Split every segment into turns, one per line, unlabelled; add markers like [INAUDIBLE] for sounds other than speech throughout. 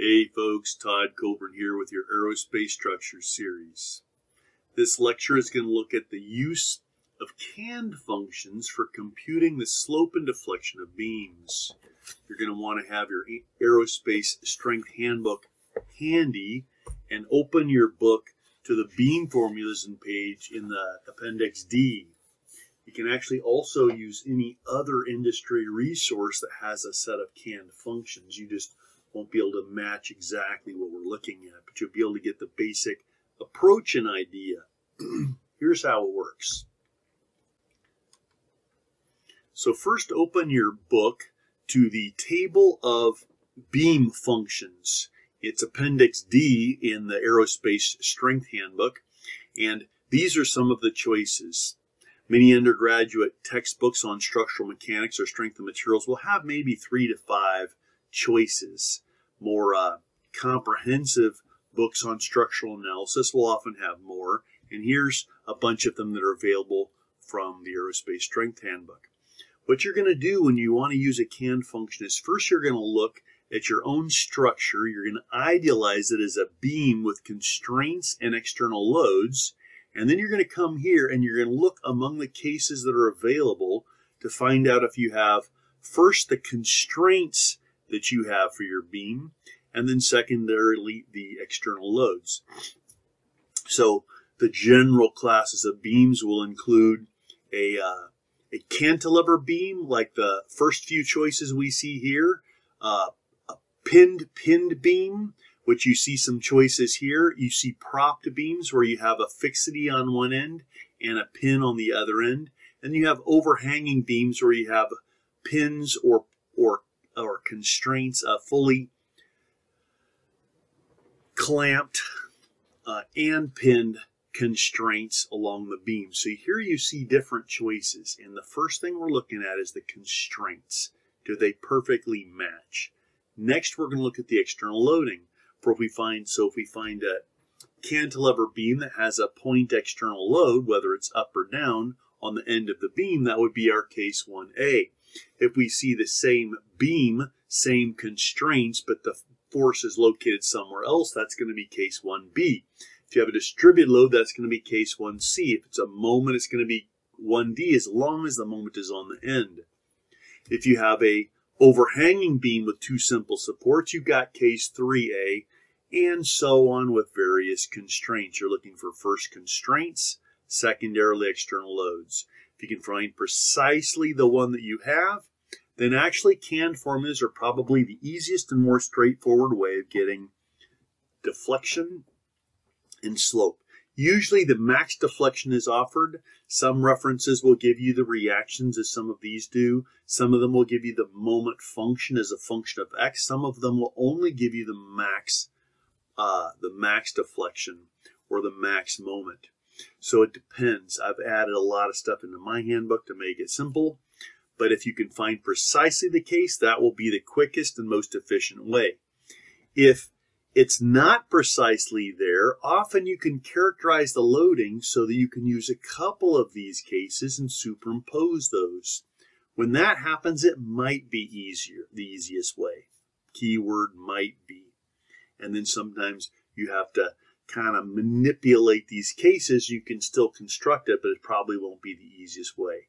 Hey folks, Todd Coburn here with your Aerospace Structures series. This lecture is going to look at the use of canned functions for computing the slope and deflection of beams. You're going to want to have your Aerospace Strength Handbook handy and open your book to the beam formulas and page in the Appendix D. You can actually also use any other industry resource that has a set of canned functions. You just won't be able to match exactly what we're looking at, but you'll be able to get the basic approach and idea. [CLEARS THROAT] Here's how it works. So first open your book to the table of beam functions. It's Appendix D in the Aerospace Strength Handbook, and these are some of the choices. Many undergraduate textbooks on structural mechanics or strength of materials will have maybe three to five choices. More uh, comprehensive books on structural analysis will often have more. And here's a bunch of them that are available from the Aerospace Strength Handbook. What you're going to do when you want to use a canned function is first you're going to look at your own structure. You're going to idealize it as a beam with constraints and external loads. And then you're going to come here and you're going to look among the cases that are available to find out if you have first the constraints that you have for your beam, and then secondarily the external loads. So the general classes of beams will include a, uh, a cantilever beam, like the first few choices we see here, uh, a pinned pinned beam, which you see some choices here. You see propped beams where you have a fixity on one end and a pin on the other end. And you have overhanging beams where you have pins or, or or constraints uh, fully clamped uh, and pinned constraints along the beam. So here you see different choices. And the first thing we're looking at is the constraints. Do they perfectly match? Next, we're going to look at the external loading. For if we find, so if we find a cantilever beam that has a point external load, whether it's up or down, on the end of the beam, that would be our case 1A. If we see the same beam, same constraints, but the force is located somewhere else, that's going to be case 1B. If you have a distributed load, that's going to be case 1C. If it's a moment, it's going to be 1D as long as the moment is on the end. If you have a overhanging beam with two simple supports, you've got case 3A, and so on with various constraints. You're looking for first constraints, secondarily external loads. If you can find precisely the one that you have, then actually canned formulas are probably the easiest and more straightforward way of getting deflection and slope. Usually the max deflection is offered. Some references will give you the reactions as some of these do. Some of them will give you the moment function as a function of x. Some of them will only give you the max, uh, the max deflection or the max moment. So it depends. I've added a lot of stuff into my handbook to make it simple. But if you can find precisely the case, that will be the quickest and most efficient way. If it's not precisely there, often you can characterize the loading so that you can use a couple of these cases and superimpose those. When that happens, it might be easier, the easiest way. Keyword might be. And then sometimes you have to kind of manipulate these cases, you can still construct it, but it probably won't be the easiest way.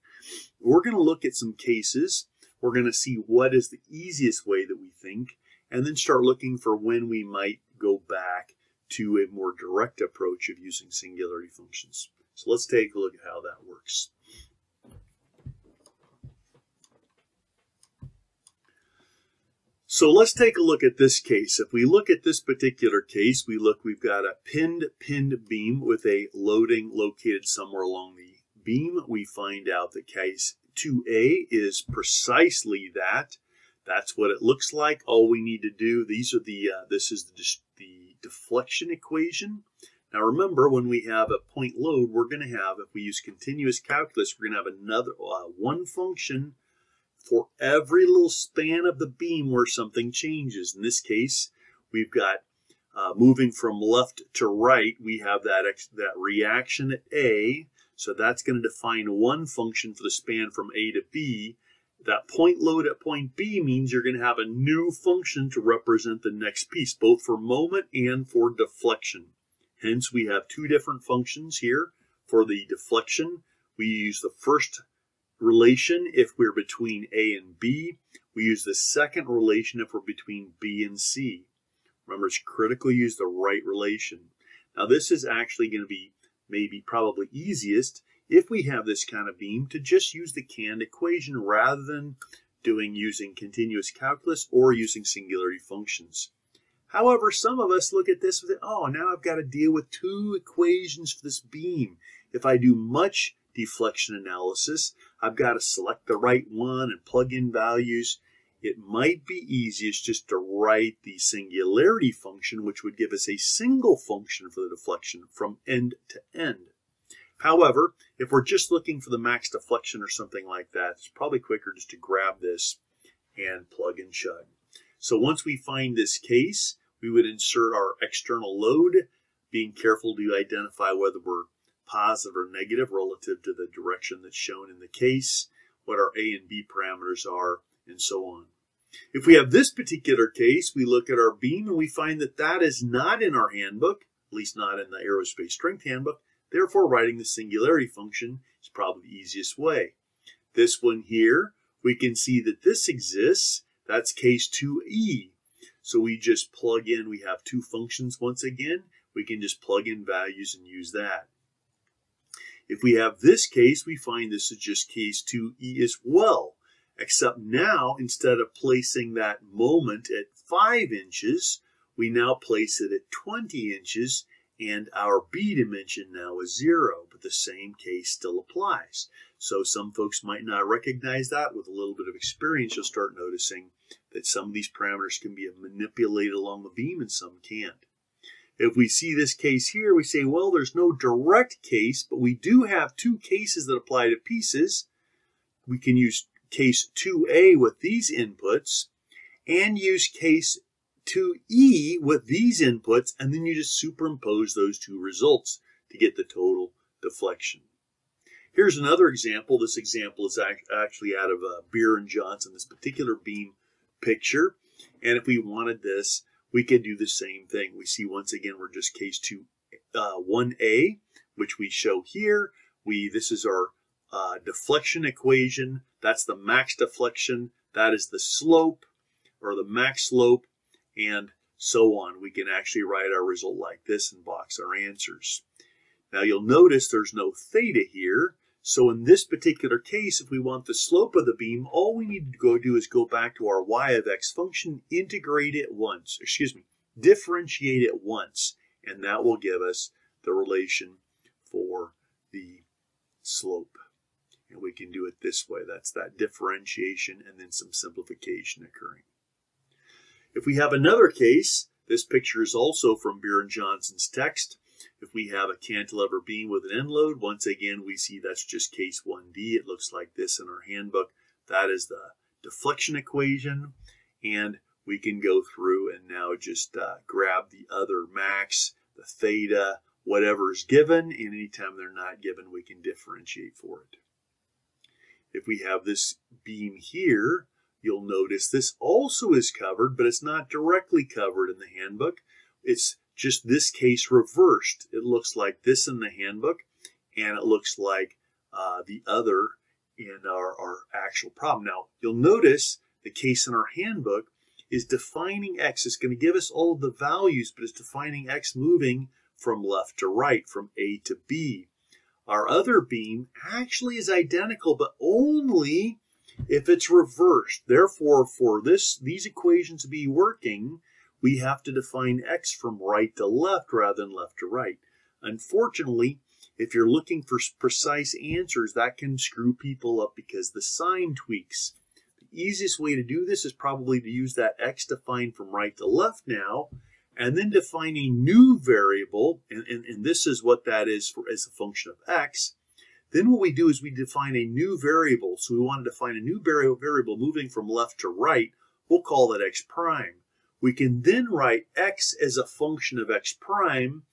We're going to look at some cases. We're going to see what is the easiest way that we think, and then start looking for when we might go back to a more direct approach of using singularity functions. So let's take a look at how that works. So let's take a look at this case. If we look at this particular case, we look, we've got a pinned, pinned beam with a loading located somewhere along the beam. We find out that case 2A is precisely that. That's what it looks like. All we need to do, these are the, uh, this is the, the deflection equation. Now remember, when we have a point load, we're going to have, if we use continuous calculus, we're going to have another, uh, one function for every little span of the beam where something changes. In this case, we've got uh, moving from left to right, we have that, that reaction at A. So that's going to define one function for the span from A to B. that point load at point B means you're going to have a new function to represent the next piece, both for moment and for deflection. Hence, we have two different functions here. For the deflection, we use the first relation if we're between A and B. We use the second relation if we're between B and C. Remember, it's critical to use the right relation. Now, this is actually going to be maybe probably easiest if we have this kind of beam to just use the canned equation rather than doing using continuous calculus or using singularity functions. However, some of us look at this with, oh, now I've got to deal with two equations for this beam. If I do much deflection analysis, I've got to select the right one and plug in values. It might be easiest just to write the singularity function, which would give us a single function for the deflection from end to end. However, if we're just looking for the max deflection or something like that, it's probably quicker just to grab this and plug and chug. So once we find this case, we would insert our external load, being careful to identify whether we're positive or negative relative to the direction that's shown in the case, what our A and B parameters are, and so on. If we have this particular case, we look at our beam and we find that that is not in our handbook, at least not in the aerospace strength handbook, Therefore, writing the singularity function is probably the easiest way. This one here, we can see that this exists. That's case 2e. So we just plug in, we have two functions once again. We can just plug in values and use that. If we have this case, we find this is just case 2e as well. Except now, instead of placing that moment at 5 inches, we now place it at 20 inches and our B dimension now is zero, but the same case still applies. So some folks might not recognize that. With a little bit of experience, you'll start noticing that some of these parameters can be manipulated along the beam and some can't. If we see this case here, we say, well, there's no direct case, but we do have two cases that apply to pieces. We can use case 2a with these inputs and use case 2E with these inputs, and then you just superimpose those two results to get the total deflection. Here's another example. This example is actually out of uh, Beer and Johnston, this particular beam picture. And if we wanted this, we could do the same thing. We see once again, we're just case 2, uh, 1a, which we show here. We This is our uh, deflection equation. That's the max deflection. That is the slope, or the max slope and so on. We can actually write our result like this and box our answers. Now you'll notice there's no theta here. So in this particular case, if we want the slope of the beam, all we need to go do is go back to our y of x function, integrate it once, excuse me, differentiate it once, and that will give us the relation for the slope. And we can do it this way. That's that differentiation and then some simplification occurring. If we have another case, this picture is also from Beer and Johnston's text. If we have a cantilever beam with an end load, once again, we see that's just case 1D. It looks like this in our handbook. That is the deflection equation. And we can go through and now just uh, grab the other max, the theta, whatever is given. And anytime they're not given, we can differentiate for it. If we have this beam here, You'll notice this also is covered, but it's not directly covered in the handbook. It's just this case reversed. It looks like this in the handbook, and it looks like uh, the other in our, our actual problem. Now, you'll notice the case in our handbook is defining x. It's going to give us all the values, but it's defining x moving from left to right, from A to B. Our other beam actually is identical, but only if it's reversed. Therefore, for this these equations to be working, we have to define x from right to left rather than left to right. Unfortunately, if you're looking for precise answers, that can screw people up because the sign tweaks. The easiest way to do this is probably to use that x defined from right to left now, and then define a new variable, and, and, and this is what that is for as a function of x, then what we do is we define a new variable. So we want to define a new variable moving from left to right. We'll call that x prime. We can then write x as a function of x prime.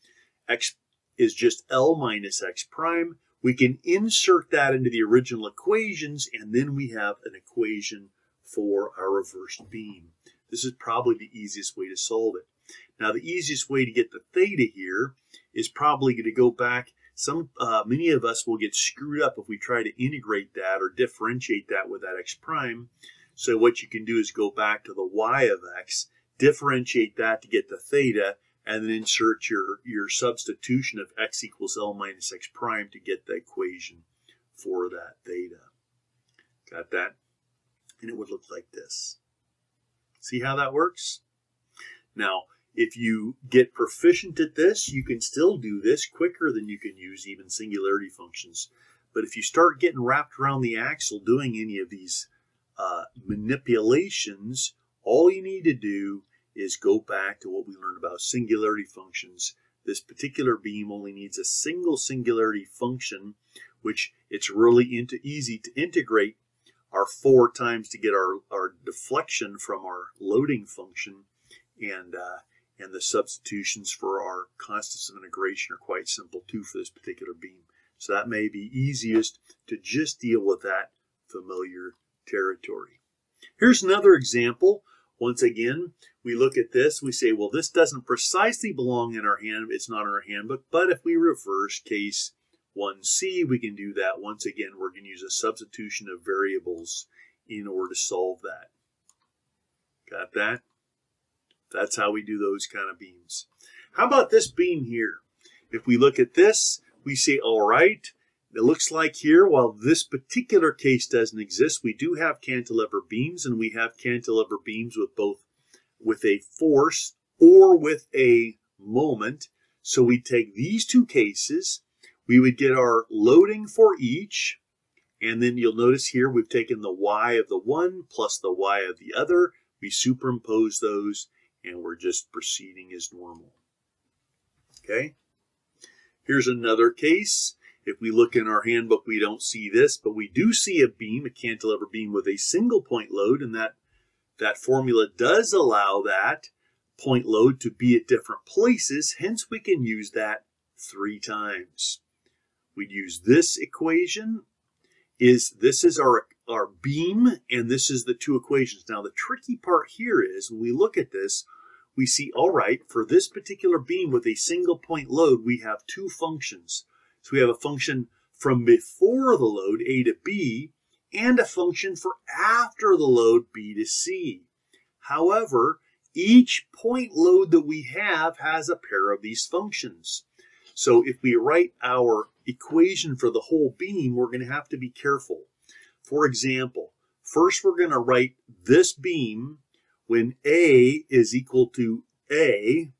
x is just L minus x prime. We can insert that into the original equations, and then we have an equation for our reversed beam. This is probably the easiest way to solve it. Now, the easiest way to get the theta here is probably going to go back. Some, uh, many of us will get screwed up if we try to integrate that or differentiate that with that x prime. So what you can do is go back to the y of x, differentiate that to get the theta, and then insert your, your substitution of x equals L minus x prime to get the equation for that theta. Got that? And it would look like this. See how that works? Now, if you get proficient at this, you can still do this quicker than you can use even singularity functions. But if you start getting wrapped around the axle doing any of these uh, manipulations, all you need to do is go back to what we learned about singularity functions. This particular beam only needs a single singularity function, which it's really into easy to integrate our four times to get our, our deflection from our loading function and uh, and the substitutions for our constants of integration are quite simple too for this particular beam. So that may be easiest to just deal with that familiar territory. Here's another example. Once again, we look at this, we say, well, this doesn't precisely belong in our hand, it's not in our handbook, but if we reverse case 1c, we can do that. Once again, we're going to use a substitution of variables in order to solve that. Got that? That's how we do those kind of beams. How about this beam here? If we look at this, we say, all right, it looks like here, while this particular case doesn't exist, we do have cantilever beams, and we have cantilever beams with both with a force or with a moment. So we take these two cases, we would get our loading for each, and then you'll notice here we've taken the y of the one plus the y of the other. We superimpose those, and we're just proceeding as normal. Okay? Here's another case. If we look in our handbook, we don't see this, but we do see a beam, a cantilever beam with a single point load, and that that formula does allow that point load to be at different places, hence we can use that three times. We'd use this equation, is this is our, our beam, and this is the two equations. Now the tricky part here is, when we look at this, we see, all right, for this particular beam with a single point load, we have two functions. So we have a function from before the load, a to b, and a function for after the load b to c. However, each point load that we have has a pair of these functions. So if we write our equation for the whole beam, we're going to have to be careful. For example, first we're going to write this beam when A is equal to A,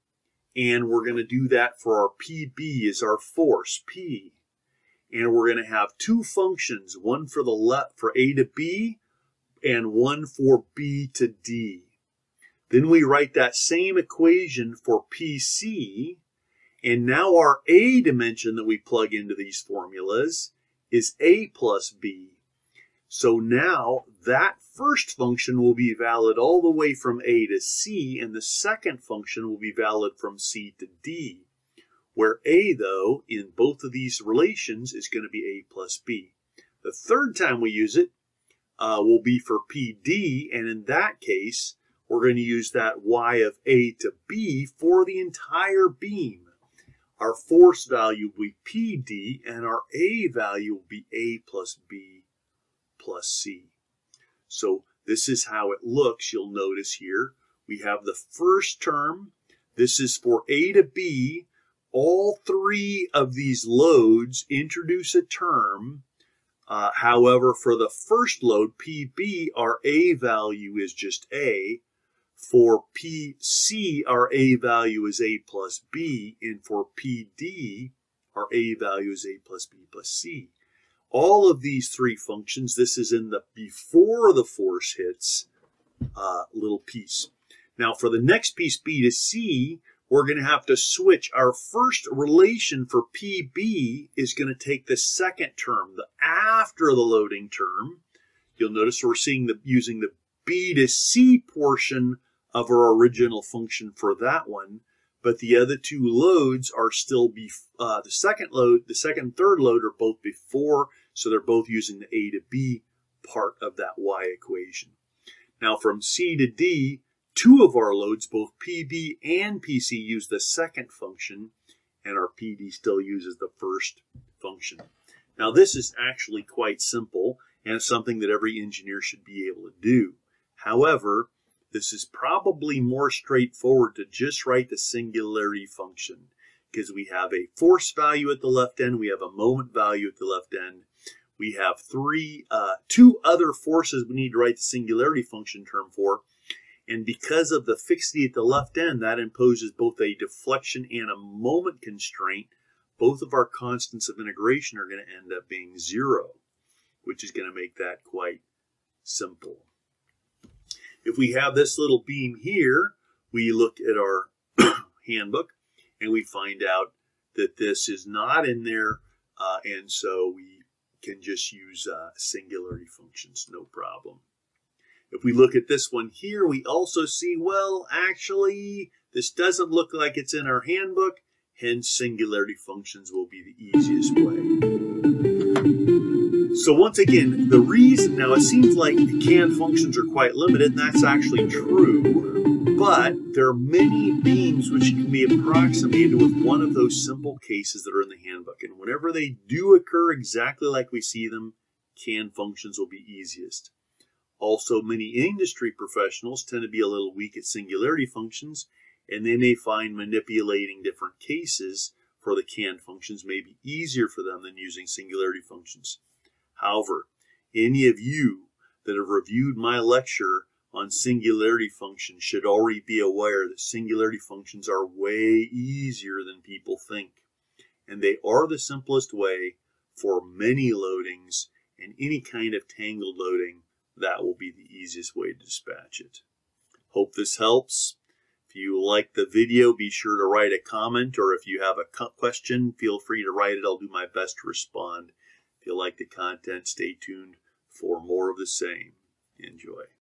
and we're going to do that for our PB is our force, P and we're going to have two functions, one for the left for A to B and one for B to D. Then we write that same equation for PC, and now our A dimension that we plug into these formulas is A plus B. So now that first function will be valid all the way from A to C, and the second function will be valid from C to D where A, though, in both of these relations is going to be A plus B. The third time we use it uh, will be for PD, and in that case, we're going to use that Y of A to B for the entire beam. Our force value will be PD, and our A value will be A plus B plus C. So this is how it looks. You'll notice here we have the first term. This is for A to B all three of these loads introduce a term. Uh, however, for the first load, PB, our A value is just A. For PC, our A value is A plus B. And for PD, our A value is A plus B plus C. All of these three functions, this is in the before the force hits uh, little piece. Now for the next piece, B to C, we're going to have to switch. Our first relation for PB is going to take the second term, the after the loading term. You'll notice we're seeing the using the B to C portion of our original function for that one. But the other two loads are still be uh, the second load, the second third load are both before, so they're both using the A to B part of that Y equation. Now from C to D, two of our loads, both PB and PC, use the second function, and our PD still uses the first function. Now this is actually quite simple, and something that every engineer should be able to do. However, this is probably more straightforward to just write the singularity function because we have a force value at the left end, we have a moment value at the left end, we have three, uh, two other forces we need to write the singularity function term for, and because of the fixity at the left end, that imposes both a deflection and a moment constraint. Both of our constants of integration are going to end up being zero, which is going to make that quite simple. If we have this little beam here, we look at our [CLEARS THROAT] handbook and we find out that this is not in there, uh, and so we can just use uh, singularity functions, no problem. If we look at this one here, we also see, well, actually, this doesn't look like it's in our handbook, hence singularity functions will be the easiest way. So once again, the reason, now it seems like the canned functions are quite limited, and that's actually true, but there are many beams which can be approximated with one of those simple cases that are in the handbook. And whenever they do occur exactly like we see them, canned functions will be easiest. Also, many industry professionals tend to be a little weak at singularity functions, and they may find manipulating different cases for the canned functions may be easier for them than using singularity functions. However, any of you that have reviewed my lecture on singularity functions should already be aware that singularity functions are way easier than people think. And they are the simplest way for many loadings and any kind of tangled loading, that will be the easiest way to dispatch it. Hope this helps. If you like the video, be sure to write a comment, or if you have a question, feel free to write it. I'll do my best to respond. If you like the content, stay tuned for more of the same. Enjoy.